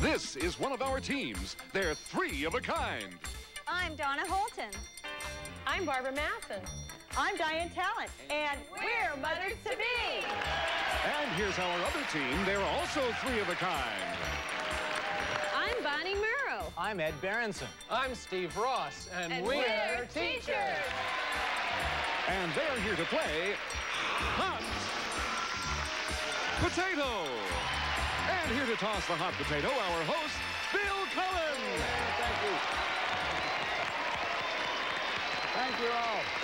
This is one of our teams. They're three of a kind. I'm Donna Holton. I'm Barbara Masson. I'm Diane Talent. And we're Mothers to Be. And here's our other team. They're also three of a kind. I'm Bonnie Murrow. I'm Ed Berenson. I'm Steve Ross, and, And we're, we're teachers. And they're here to play Hot Potato. And here to toss the hot potato, our host, Bill Cullen. Thank you. Thank you all.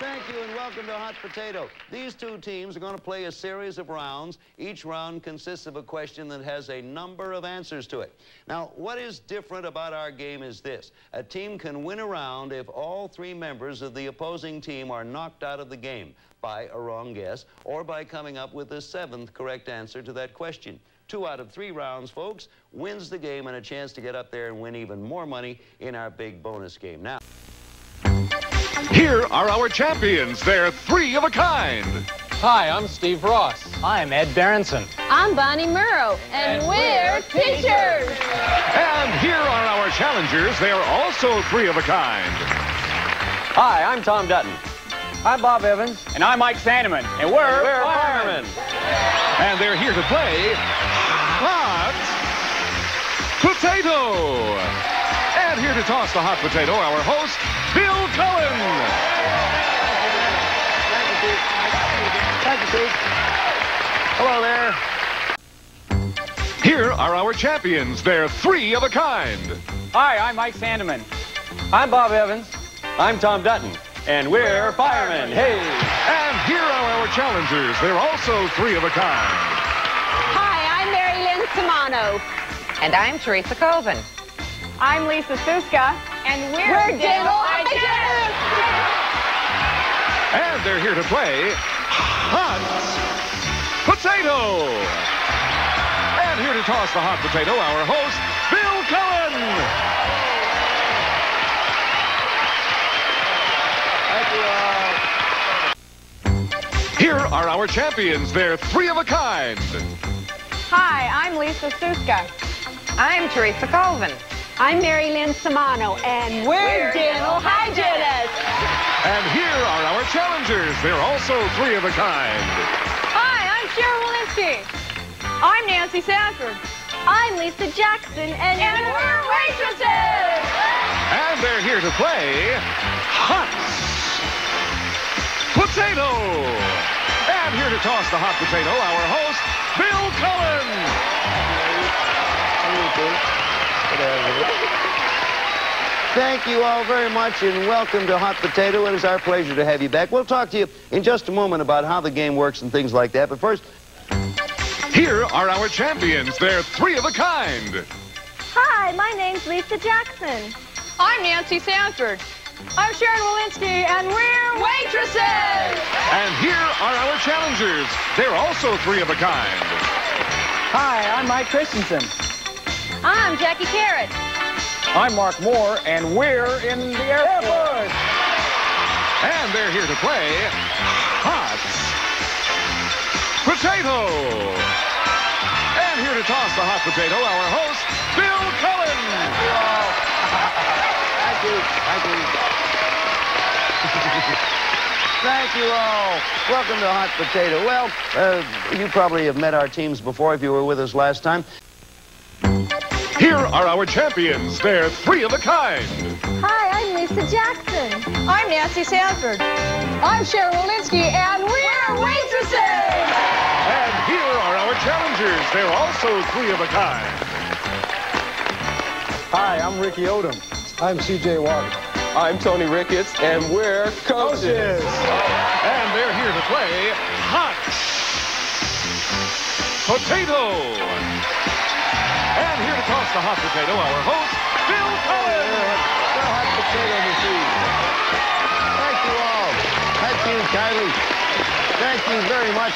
Thank you and welcome to Hot Potato. These two teams are going to play a series of rounds. Each round consists of a question that has a number of answers to it. Now, what is different about our game is this. A team can win a round if all three members of the opposing team are knocked out of the game by a wrong guess or by coming up with the seventh correct answer to that question. Two out of three rounds, folks, wins the game and a chance to get up there and win even more money in our big bonus game. Now, Here are our champions. They're three of a kind. Hi, I'm Steve Ross. I'm Ed Berenson. I'm Bonnie Murrow. And, And we're we're teachers. And here are our challengers. They're also three of a kind. Hi, I'm Tom Dutton. I'm Bob Evans. And I'm Mike Sandeman. And we're, we're firemen. And they're here to play Hot Potato. And here to toss the hot potato, our host, Bill Cullen. Thank you, Steve. Hello there. Here are our champions. They're three of a kind. Hi, I'm Mike Sandeman. I'm Bob Evans. I'm Tom Dutton. And we're firemen. Hey. And here are our challengers. They're also three of a kind. Hi, I'm Mary Lynn Simano. And I'm Teresa Colvin. I'm Lisa Suska. And we're, dental hygienists. And they're here to play Hot Potato. And here to toss the hot potato, our host, Bill Cullen. Thank you all. Here are our champions. They're three of a kind. Hi, I'm Lisa Suska. I'm Teresa Colvin. I'm Mary Lynn Simano. And we're, dental hygienists. And here are our challengers. They're also three of a kind. Hi, I'm Sharon Walensky. I'm Nancy Sanford. I'm Lisa Jackson, and, and we're waitresses. And they're here to play Hot Potato. And here to toss the hot potato, our host, Bill Cullen. Thank you all very much and welcome to Hot Potato. It is our pleasure to have you back. We'll talk to you in just a moment about how the game works and things like that. But first, Here are our champions. They're three of a kind. Hi, my name's Lisa Jackson. I'm Nancy Sanford. I'm Sharon Walensky, and we're waitresses. And here are our challengers. They're also three of a kind. Hi, I'm Mike Christensen. I'm Jackie Carrot. I'm Mark Moore, and we're in the airport. And they're here to play Hot Potato. And here to toss the hot potato, our host, Bill Cullen. thank you. Thank you. Thank you all. Welcome to Hot Potato. Well, uh, you probably have met our teams before if you were with us last time. Here are our champions. They're three of a kind. Hi, I'm Lisa Jackson. I'm Nancy Sanford. I'm Sharon Walensky, and we're waitresses. And here are our challengers. They're also three of a kind. Hi, I'm Ricky Odom. I'm CJ Walker. I'm Tony Ricketts, and we're coaches. And they're here to play Hot Potato. And here to toss the hot potato, our host, Bill Cullen. The Hot Potato Machine. Thank you all. Thank you, Kylie. Thank you very much.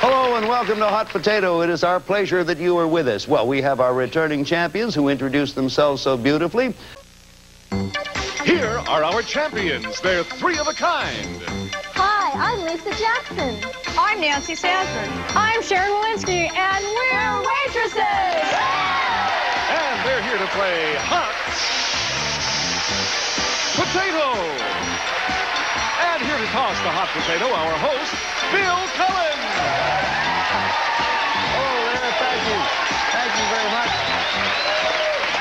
Hello and welcome to Hot Potato. It is our pleasure that you are with us. Well, we have our returning champions who introduced themselves so beautifully. Here are our champions. They're three of a kind. Hi, I'm Lisa Jackson. I'm Nancy Sanford. I'm Sharon Walensky, and we're waitresses. Here to play hot potato. And here to toss the hot potato, our host, Bill Cullen. Oh, there, thank you. Thank you very much.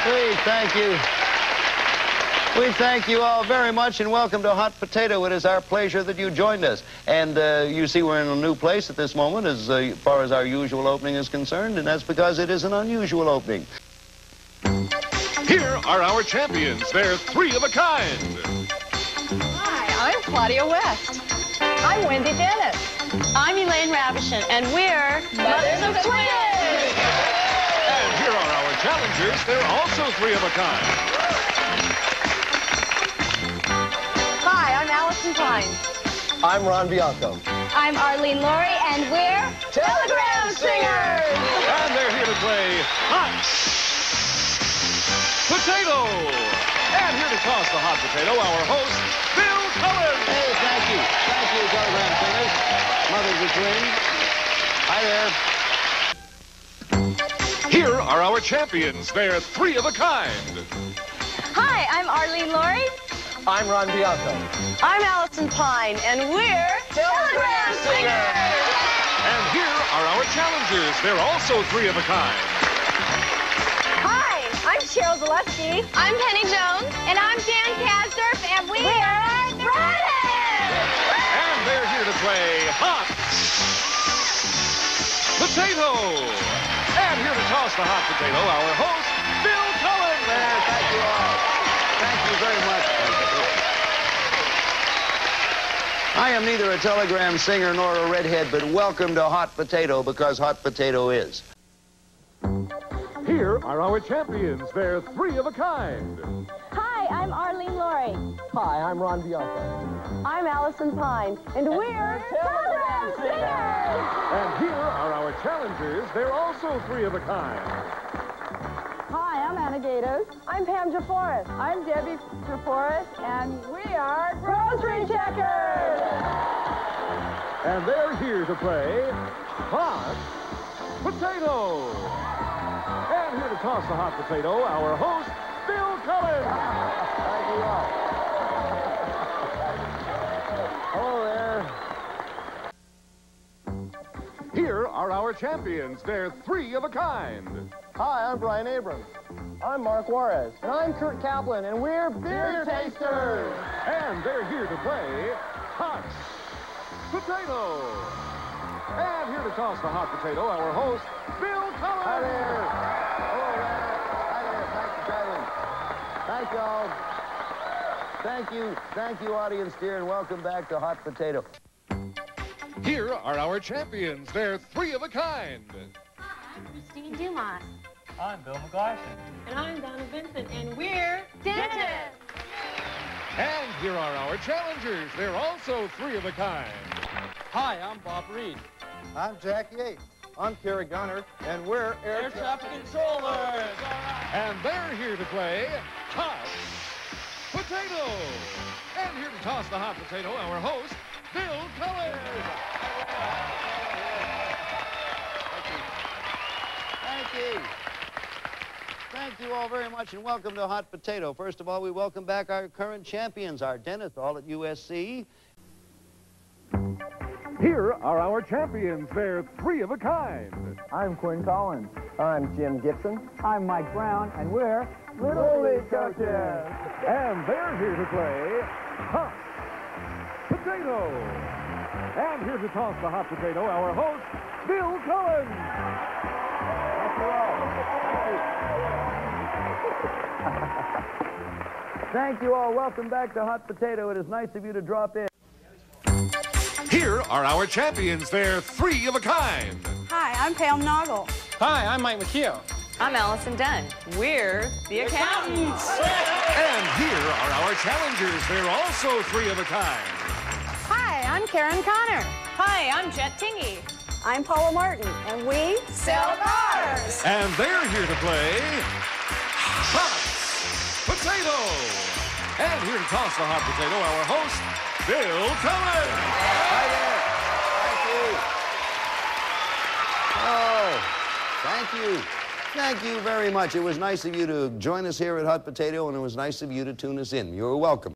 Please, thank you. We thank you all very much and welcome to Hot Potato. It is our pleasure that you joined us. And uh, you see we're in a new place at this moment as uh, far as our usual opening is concerned, and that's because it is an unusual opening. Here are our champions. They're three of a kind. Hi, I'm Claudia West. I'm Wendy Dennis. I'm Elaine Ravishon, and we're Mothers of Twins. And here are our challengers. They're also three of a kind. Hi, I'm Allison Pine. I'm Ron Bianco. I'm Arlene Laurie, and we're Telegram Singers. And they're here to play hot potato. And here to toss the hot potato, our host, Bill Cullen. Hey, thank you. Thank you, Telegram Singers. Mothers of twins. Hi there. Here are our champions. They're three of a kind. Hi, I'm Arlene Laurie. I'm Ron Bianco. I'm Allison Pine, and we're Telegram Singers. And here are our challengers. They're also three of a kind. Hi, I'm Cheryl Zaleski. I'm Penny Jones. And I'm Dan Kasdorf, and we are Brothers! And they're here to play hot potato. And here to toss the hot potato, our host, Bill Cullen. There, thank you all. Thank you very much. I am neither a telegram singer nor a redhead, but welcome to Hot Potato because Hot Potato is. Here are our champions. They're three of a kind. Hi, I'm Arlene Laurie. Hi, I'm Ron Bianco. I'm Allison Pine, and we're Telegram Singers! And here are our challengers. They're also three of a kind. Hi, I'm Anna Gatos. I'm Pam Jaforis. I'm Debbie Jaforis, and we are Grocery Checkers. And they're here to play hot potato. And here to toss the hot potato, our host, Bill Cullen. Thank you all. Hello there. Here are our champions. They're three of a kind. Hi, I'm Brian Abrams. I'm Mark Juarez. And I'm Kurt Kaplan, and we're Beer Tasters. And they're here to play hot potato. And here to toss the hot potato, our host, Bill Cullen. Hi there. Thank you, Kylan. Thank y'all. Thank you. Thank you, audience dear, and welcome back to Hot Potato. Here are our champions. They're three of a kind. Hi, I'm Christine Dumas. I'm Bill McGlashan. And I'm Donna Vincent, and we're Dentist. And here are our challengers. They're also three of a kind. Hi, I'm Bob Reed. I'm Jack Yates. I'm Kerry Gunner, and we're Air, Traffic Controllers. And they're here to play hot potato. And here to toss the hot potato, our host, Bill Cullen. Thank you. Thank you all very much, and welcome to Hot Potato. First of all, we welcome back our current champions, our dentists, all at USC. Here are our champions. They're three of a kind. I'm Quinn Collins. I'm Jim Gibson. I'm Mike Brown, and we're Little League Coaches. And they're here to play hot potato. And here to toss the hot potato, our host, Bill Cullen. Thank you all. Thank you all. Welcome back to Hot Potato. It is nice of you to drop in. Here are our champions. They're three of a kind. Hi, I'm Pam Noggle. Hi, I'm Mike McKeel. I'm Allison Dunn. We're the accountants. And here are our challengers. They're also three of a kind. Hi, I'm Karen Connor. Hi, I'm Jet Tingey. I'm Paula Martin, and we sell cars. And they're here to play Hot Potato. And here to toss the hot potato, our host, Bill Cullen. Hi there. Thank you. Oh, thank you. Thank you very much. It was nice of you to join us here at Hot Potato, and it was nice of you to tune us in. You're welcome.